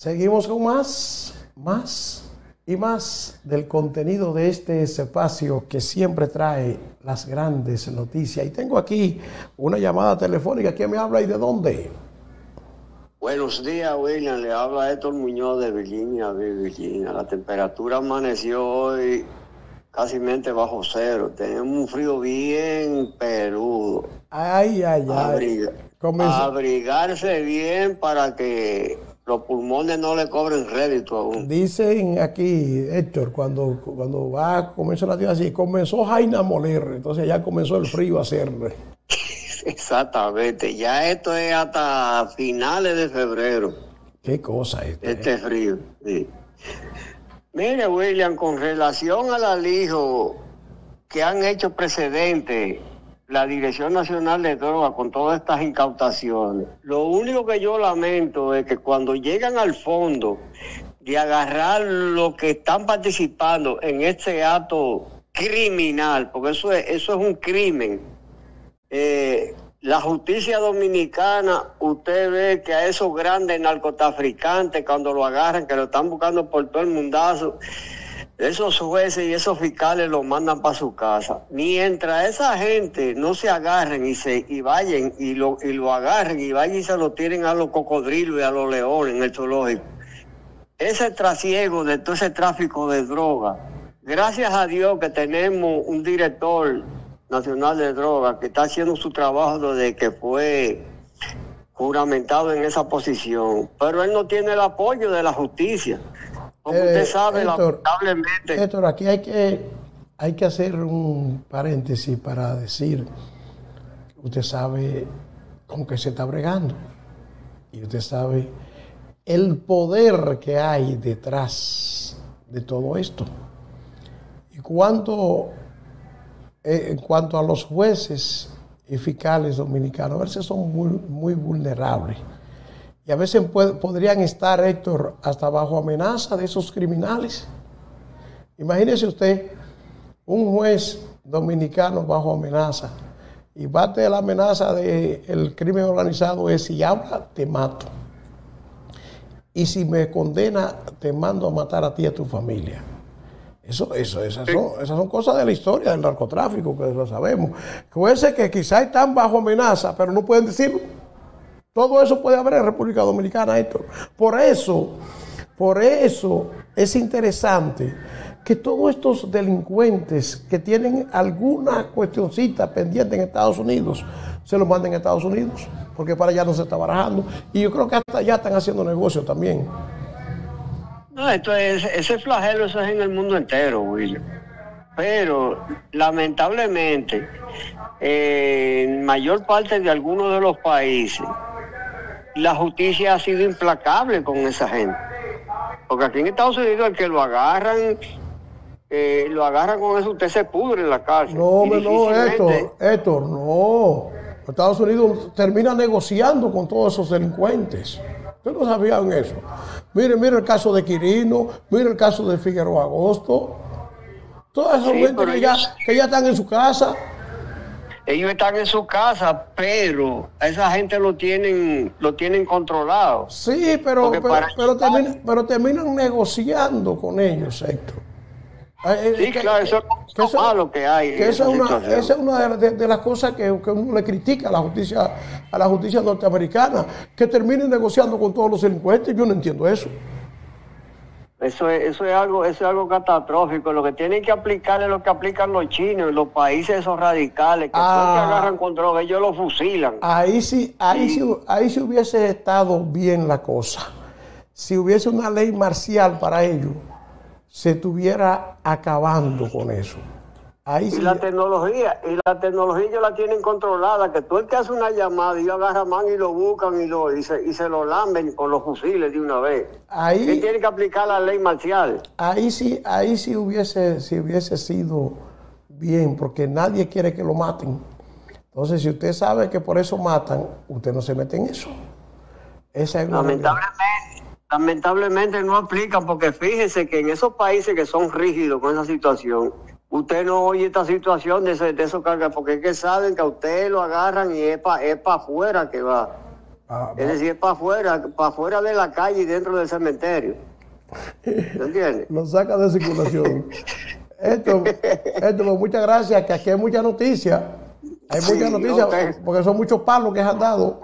Seguimos con más, más y más del contenido de este espacio que siempre trae las grandes noticias. Y tengo aquí una llamada telefónica. ¿Quién me habla y de dónde? Buenos días, William. Le habla Héctor Muñoz de Virginia, Virginia. La temperatura amaneció hoy casi bajo cero. Tenemos un frío bien peludo. Ay, ay, ay. Abrigarse bien para que los pulmones no le cobren rédito aún. Dicen aquí, Héctor, cuando, cuando va, comenzó la tía así, comenzó Jaina a moler, entonces ya comenzó el frío a hacerle. Exactamente, ya esto es hasta finales de febrero. Qué cosa este. Este frío, sí. Mire, William, con relación al alijo que han hecho precedentes la Dirección Nacional de Drogas con todas estas incautaciones. Lo único que yo lamento es que cuando llegan al fondo de agarrar lo que están participando en este acto criminal, porque eso es, eso es un crimen, eh, la justicia dominicana, usted ve que a esos grandes narcotraficantes cuando lo agarran, que lo están buscando por todo el mundazo, esos jueces y esos fiscales los mandan para su casa. Mientras esa gente no se agarren y se y vayan y lo, y lo agarren y vayan y se lo tiren a los cocodrilos y a los leones en el zoológico. Ese trasiego de todo ese tráfico de droga, gracias a Dios que tenemos un director nacional de droga que está haciendo su trabajo desde que fue juramentado en esa posición, pero él no tiene el apoyo de la justicia. Como usted eh, sabe, lamentablemente. Héctor, aquí hay que, hay que hacer un paréntesis para decir, usted sabe con qué se está bregando. Y usted sabe el poder que hay detrás de todo esto. Y cuanto, eh, en cuanto a los jueces y fiscales dominicanos, a veces son muy, muy vulnerables y a veces podrían estar, Héctor, hasta bajo amenaza de esos criminales. Imagínese usted un juez dominicano bajo amenaza y parte de la amenaza del crimen organizado es si habla, te mato. Y si me condena, te mando a matar a ti y a tu familia. Eso, eso, esas, son, esas son cosas de la historia del narcotráfico, que lo sabemos. Jueces que quizás están bajo amenaza, pero no pueden decirlo. Todo eso puede haber en República Dominicana, Héctor. Por eso, por eso es interesante que todos estos delincuentes que tienen alguna cuestioncita pendiente en Estados Unidos, se lo manden a Estados Unidos, porque para allá no se está barajando. Y yo creo que hasta allá están haciendo negocio también. No, esto es, ese flagelo eso es en el mundo entero, William. Pero lamentablemente, en mayor parte de algunos de los países, la justicia ha sido implacable con esa gente. Porque aquí en Estados Unidos el que lo agarran, eh, lo agarran con eso, usted se pudre en la cárcel. No, no, Héctor, Héctor, no. Estados Unidos termina negociando con todos esos delincuentes. Ustedes no sabían eso. Mire, mire el caso de Quirino, mire el caso de Figueroa Agosto. Todas esas gente que, ya, que ya están en su casa ellos están en su casa, pero a esa gente lo tienen, lo tienen controlado. Sí, pero, pero, terminan, negociando con ellos, Héctor. Eh, eh, sí, claro, eso es lo malo que hay. esa, es una, de, las cosas que, uno le critica a la justicia, a la justicia norteamericana, que terminen negociando con todos los delincuentes. Yo no entiendo eso. Eso es, eso es algo, eso es algo catastrófico. Lo que tienen que aplicar es lo que aplican los chinos, los países esos radicales, que, ah, agarran con droga, ellos lo fusilan. Ahí sí, ahí sí, ahí sí hubiese estado bien la cosa. Si hubiese una ley marcial para ellos, se estuviera acabando con eso y la tecnología, y la tecnología ellos la tienen controlada, que tú el que hace una llamada, y ellos agarran man y lo buscan y, lo, y, se, y se lo lamben con los fusiles de una vez. Ahí tiene que aplicar la ley marcial. Ahí sí, ahí sí hubiese, si hubiese sido bien, porque nadie quiere que lo maten. Entonces, si usted sabe que por eso matan, usted no se mete en eso. Esa es lamentablemente, lamentablemente no aplican, porque fíjese que en esos países que son rígidos con esa situación, usted no oye esta situación de, de esos cargas, porque es que saben que a usted lo agarran y es para es afuera que va. Ah, es decir, para afuera, para afuera de la calle y dentro del cementerio. ¿Me entiendes? Lo saca de circulación. esto, esto, pues, muchas gracias, que aquí hay mucha noticia. Hay muchas noticias, porque son muchos palos que han dado.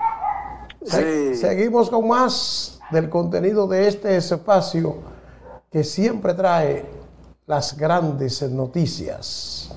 seguimos con más del contenido de este espacio que siempre trae las grandes noticias.